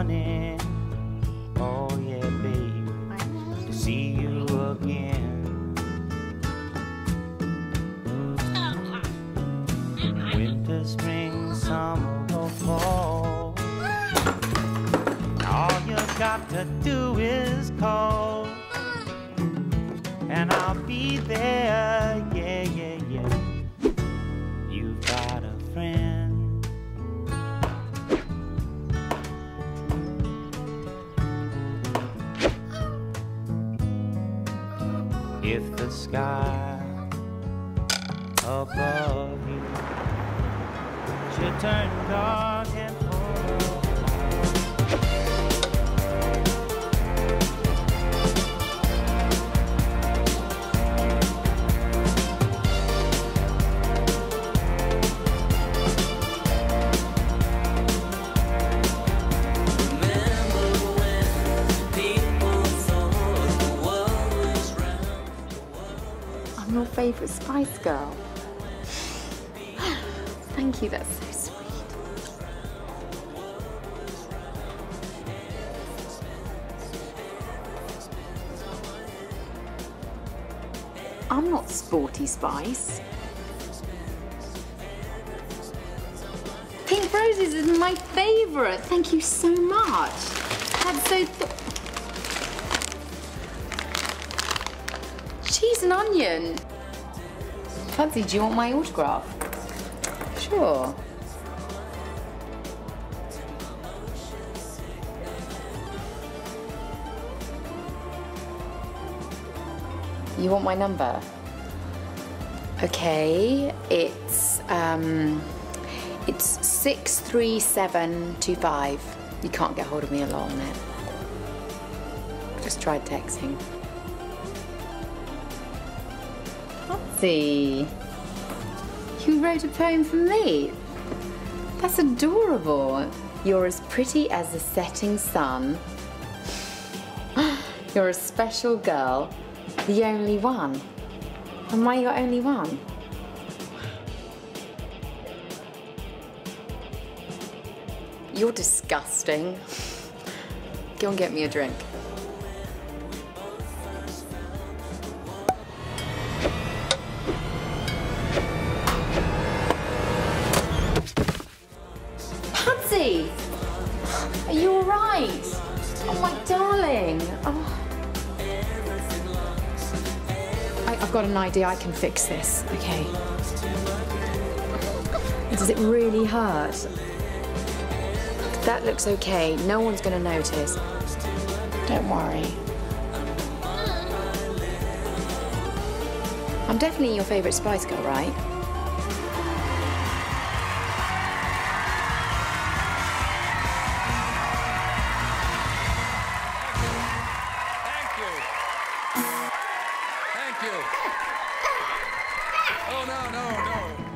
come running. Oh yeah, babe, to see you again. Winter, spring, summer, or fall. All you got to do is call and I'll be there. If the sky above. You should turn dark I'm your favourite Spice Girl. Thank you, that's so sweet. I'm not Sporty Spice. Pink Roses is my favourite. Thank you so much. That's so. Cheese and onion. Fancy, do you want my autograph? Sure. You want my number? Okay, it's um, it's six three seven two five. You can't get hold of me a lot on. Just tried texting. Patsy, you wrote a poem for me. That's adorable. You're as pretty as the setting sun. You're a special girl, the only one. Am I your only one? You're disgusting. Go and get me a drink. Are you alright? Oh, my darling. Oh. I, I've got an idea. I can fix this. Okay. Does it really hurt? That looks okay. No one's going to notice. Don't worry. I'm definitely your favourite Spice Girl, right? you. Thank you. Oh, no, no, no.